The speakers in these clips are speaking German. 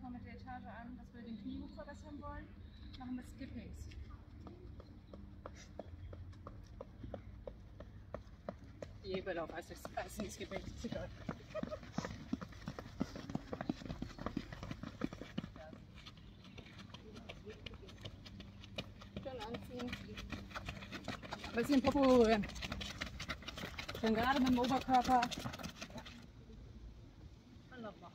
nochmal mit der Etage an, dass wir den Kniehub verbessern wollen. Machen wir Skippings. Die Hebelauf heißt es, Skippings, ist egal. Schön anziehen. Ein bisschen Popo berühren. Schön gerade mit dem Oberkörper. Und nochmal.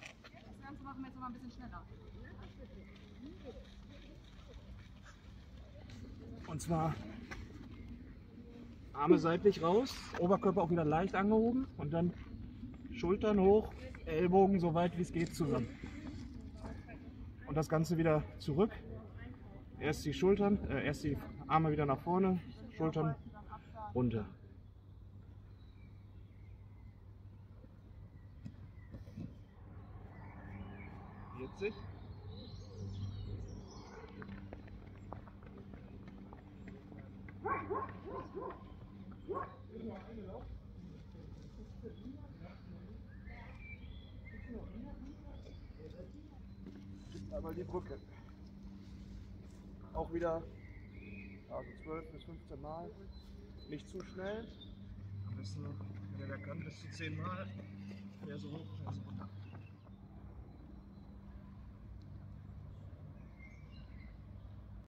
Das Ganze machen wir jetzt mal ein bisschen schneller. Und zwar Arme seitlich raus, Oberkörper auch wieder leicht angehoben und dann Schultern hoch, Ellbogen so weit wie es geht zusammen. Und das Ganze wieder zurück. Erst die Schultern, äh, erst die Arme wieder nach vorne, Schultern runter. Vierzig. Aber die Brücke. Auch wieder also 12 bis 15 Mal. Nicht zu schnell. Am besten wenn er kann, bis zu 10 Mal. Der so hoch, der so runter.